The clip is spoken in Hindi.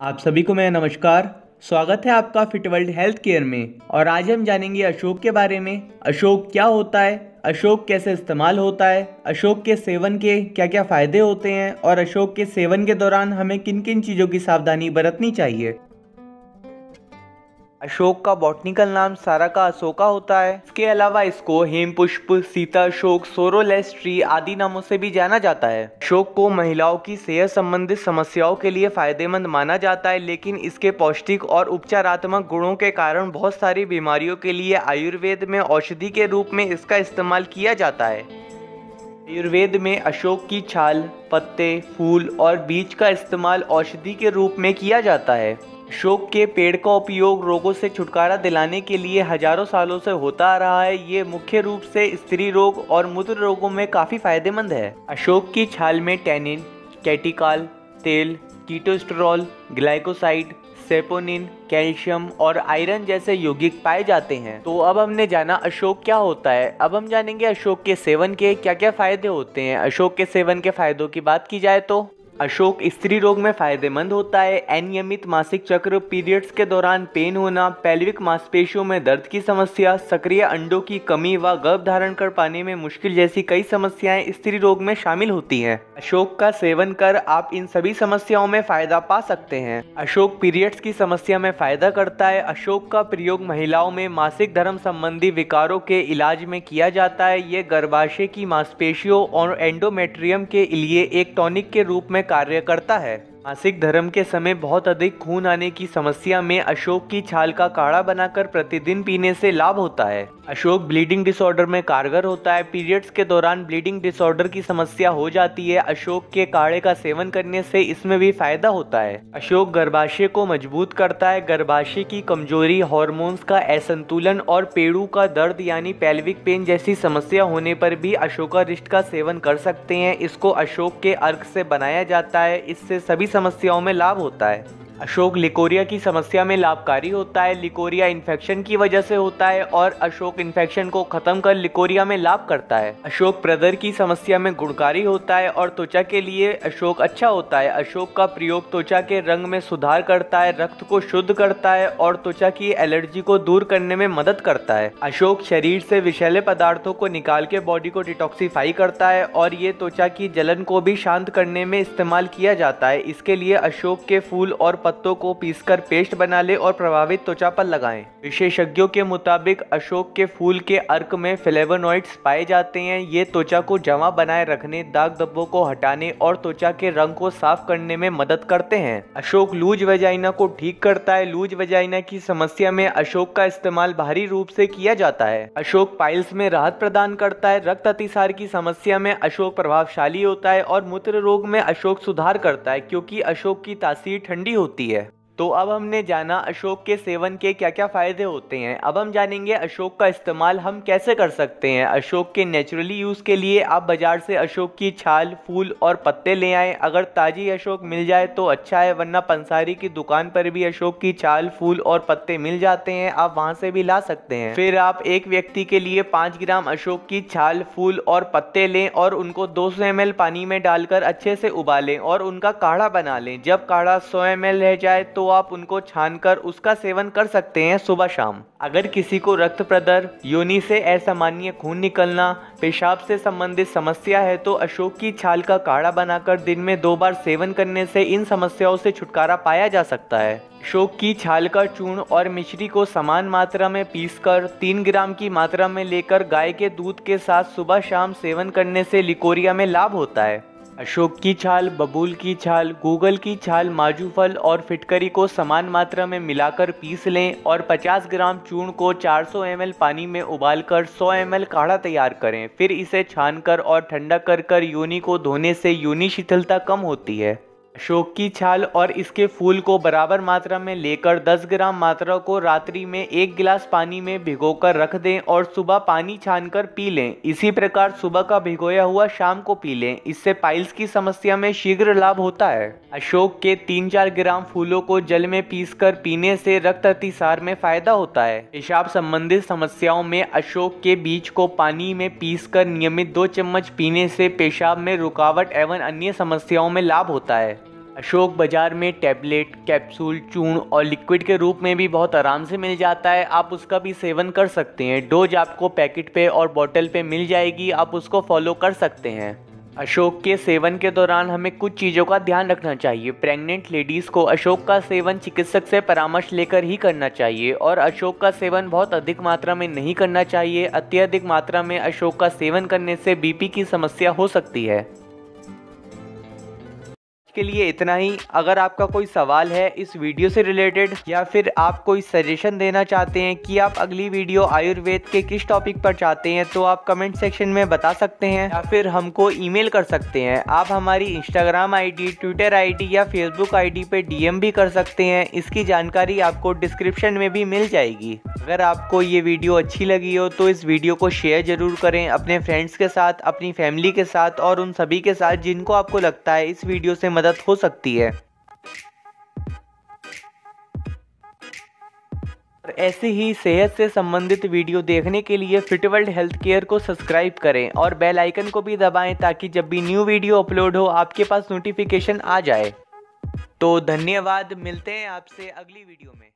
आप सभी को मैं नमस्कार। स्वागत है आपका फिट वर्ल्ड हेल्थ केयर में। और आज हम जानेंगे अशोक के बारे में। अशोक, क्या होता है? अशोक कैसे इस्तेमाल होता है? अशोक के सेवन के क्या क्या फ़ायदे होते हैं? और अशोक के सेवन के दौरान हमें किन किन चीज़ों की सावधानी बरतनी चाहिए? अशोक का बॉटनिकल नाम सारा का अशोका होता है। इसके अलावा इसको हेम पुष्प, सीता अशोक सोरोलेस ट्री आदि नामों से भी जाना जाता है। अशोक को महिलाओं की सेहत संबंधित समस्याओं के लिए फ़ायदेमंद माना जाता है, लेकिन इसके पौष्टिक और उपचारात्मक गुणों के कारण बहुत सारी बीमारियों के लिए आयुर्वेद में औषधि के रूप में इसका इस्तेमाल किया जाता है। आयुर्वेद में अशोक की छाल, पत्ते, फूल और बीज का इस्तेमाल औषधि के रूप में किया जाता है। अशोक के पेड़ का उपयोग रोगों से छुटकारा दिलाने के लिए हज़ारों सालों से होता आ रहा है। ये मुख्य रूप से स्त्री रोग और मूत्र रोगों में काफ़ी फ़ायदेमंद है। अशोक की छाल में टेनिन, कैटिकाल, तेल, कीटोस्टेरॉल, ग्लाइकोसाइड, सेपोनिन, कैल्शियम और आयरन जैसे यौगिक पाए जाते हैं। तो अब हमने जाना अशोक क्या होता है। अब हम जानेंगे अशोक के सेवन के क्या क्या फ़ायदे होते हैं। अशोक के सेवन के फायदों की बात की जाए तो अशोक स्त्री रोग में फ़ायदेमंद होता है। अनियमित मासिक चक्र पीरियड्स के दौरान पेन होना, पैल्विक मांसपेशियों में दर्द की समस्या, सक्रिय अंडों की कमी व गर्भ धारण कर पाने में मुश्किल जैसी कई समस्याएँ स्त्री रोग में शामिल होती हैं। अशोक का सेवन कर आप इन सभी समस्याओं में फ़ायदा पा सकते हैं। अशोक पीरियड्स की समस्या में फ़ायदा करता है। अशोक का प्रयोग महिलाओं में मासिक धर्म संबंधी विकारों के इलाज में किया जाता है। ये गर्भाशय की मांसपेशियों और एंडोमेट्रियम के लिए एक टॉनिक के रूप में कार्य करता है। मासिक धर्म के समय बहुत अधिक खून आने की समस्या में अशोक की छाल का काढ़ा बनाकर प्रतिदिन पीने से लाभ होता है। अशोक ब्लीडिंग डिसऑर्डर में कारगर होता है। पीरियड्स के दौरान ब्लीडिंग डिसऑर्डर की समस्या हो जाती है। अशोक के काढ़े का सेवन करने से इसमें भी फ़ायदा होता है। अशोक गर्भाशय को मज़बूत करता है। गर्भाशय की कमज़ोरी हॉर्मोन्स का असंतुलन और पेड़ू का दर्द, यानी पेल्विक पेन जैसी समस्या होने पर भी अशोका रिष्ट का सेवन कर सकते हैं। इसको अशोक के अर्क से बनाया जाता है। इससे सभी समस्याओं में लाभ होता है। अशोक लिकोरिया की समस्या में लाभकारी होता है, लिकोरिया इन्फेक्शन की वजह से होता है और अशोक इन्फेक्शन को खत्म कर लिकोरिया में लाभ करता है। अशोक प्रदर की समस्या में गुणकारी होता है और त्वचा के लिए अशोक अच्छा होता है। अशोक का प्रयोग त्वचा के रंग में सुधार करता है, रक्त को शुद्ध करता है और त्वचा की एलर्जी को दूर करने में मदद करता है। अशोक शरीर से विषैले पदार्थों को निकाल के बॉडी को डिटॉक्सीफाई करता है और ये त्वचा की जलन को भी शांत करने में इस्तेमाल किया जाता है। इसके लिए अशोक के फूल और पत्तों को पीसकर पेस्ट बना ले और प्रभावित त्वचा पर लगाएँ। विशेषज्ञों के मुताबिक अशोक के फूल के अर्क में फ्लेवोनॉइड्स पाए जाते हैं। ये त्वचा को जमा बनाए रखने, दाग धब्बों को हटाने और त्वचा के रंग को साफ़ करने में मदद करते हैं। अशोक लूज वजाइना को ठीक करता है। लूज वजाइना की समस्या में अशोक का इस्तेमाल भारी रूप से किया जाता है। अशोक पाइल्स में राहत प्रदान करता है। रक्त अतिसार की समस्या में अशोक प्रभावशाली होता है और मूत्र रोग में अशोक सुधार करता है, क्योंकि अशोक की तासीर ठंडी होती है। तो अब हमने जाना अशोक के सेवन के क्या क्या फ़ायदे होते हैं। अब हम जानेंगे अशोक का इस्तेमाल हम कैसे कर सकते हैं। अशोक के नेचुरली यूज़ के लिए आप बाज़ार से अशोक की छाल, फूल और पत्ते ले आएँ। अगर ताज़ी अशोक मिल जाए तो अच्छा है, वरना पंसारी की दुकान पर भी अशोक की छाल, फूल और पत्ते मिल जाते हैं। आप वहाँ से भी ला सकते हैं। फिर आप एक व्यक्ति के लिए पाँच ग्राम अशोक की छाल, फूल और पत्ते लें और उनको दो सौ पानी में डालकर अच्छे से उबालें और उनका काढ़ा बना लें। जब काढ़ा सौ एम रह जाए तो आप उनको छानकर उसका सेवन कर सकते हैं सुबह शाम। अगर किसी को रक्त प्रदर, योनि से असामान्य खून निकलना, पेशाब से संबंधित समस्या है तो अशोक की छाल का काढ़ा बनाकर दिन में दो बार सेवन करने से इन समस्याओं से छुटकारा पाया जा सकता है। अशोक की छाल का चूर्ण और मिश्री को समान मात्रा में पीसकर, तीन ग्राम की मात्रा में लेकर गाय के दूध के साथ सुबह शाम सेवन करने से लिकोरिया में लाभ होता है। अशोक की छाल, बबूल की छाल, गूगल की छाल, माजू फल और फिटकरी को समान मात्रा में मिलाकर पीस लें और 50 ग्राम चूर्ण को 400 ml पानी में उबालकर 100 ml काढ़ा तैयार करें। फिर इसे छानकर और ठंडा कर कर योनी को धोने से योनी शीतलता कम होती है। अशोक की छाल और इसके फूल को बराबर मात्रा में लेकर 10 ग्राम मात्रा को रात्रि में एक गिलास पानी में भिगोकर रख दें और सुबह पानी छानकर पी लें। इसी प्रकार सुबह का भिगोया हुआ शाम को पी लें। इससे पाइल्स की समस्या में शीघ्र लाभ होता है। अशोक के तीन चार ग्राम फूलों को जल में पीसकर पीने से रक्त अतिसार में फ़ायदा होता है। पेशाब संबंधित समस्याओं में अशोक के बीज को पानी में पीसकर नियमित दो चम्मच पीने से पेशाब में रुकावट एवं अन्य समस्याओं में लाभ होता है। अशोक बाज़ार में टैबलेट, कैप्सूल, चूर्ण और लिक्विड के रूप में भी बहुत आराम से मिल जाता है। आप उसका भी सेवन कर सकते हैं। डोज आपको पैकेट पे और बॉटल पे मिल जाएगी। आप उसको फॉलो कर सकते हैं। अशोक के सेवन के दौरान हमें कुछ चीज़ों का ध्यान रखना चाहिए। प्रेग्नेंट लेडीज़ को अशोक का सेवन चिकित्सक से परामर्श लेकर ही करना चाहिए और अशोक का सेवन बहुत अधिक मात्रा में नहीं करना चाहिए। अत्यधिक मात्रा में अशोक का सेवन करने से बीपी की समस्या हो सकती है। के लिए इतना ही। अगर आपका कोई सवाल है इस वीडियो से रिलेटेड, या फिर आप कोई सजेशन देना चाहते हैं कि आप अगली वीडियो आयुर्वेद के किस टॉपिक पर चाहते हैं तो आप कमेंट सेक्शन में बता सकते हैं, या फिर हमको ईमेल कर सकते हैं। आप हमारी इंस्टाग्राम आईडी ट्विटर आईडी या फेसबुक आईडी पे डीएम भी कर सकते हैं। इसकी जानकारी आपको डिस्क्रिप्शन में भी मिल जाएगी। अगर आपको ये वीडियो अच्छी लगी हो तो इस वीडियो को शेयर ज़रूर करें अपने फ्रेंड्स के साथ, अपनी फैमिली के साथ, और उन सभी के साथ जिनको आपको लगता है इस वीडियो से मदद मदद हो सकती है। और ऐसे ही सेहत से संबंधित वीडियो देखने के लिए फिटवर्ल्ड हेल्थ केयर को सब्सक्राइब करें और बेल आइकन को भी दबाएँ ताकि जब भी न्यू वीडियो अपलोड हो, आपके पास नोटिफिकेशन आ जाए। तो धन्यवाद, मिलते हैं आपसे अगली वीडियो में।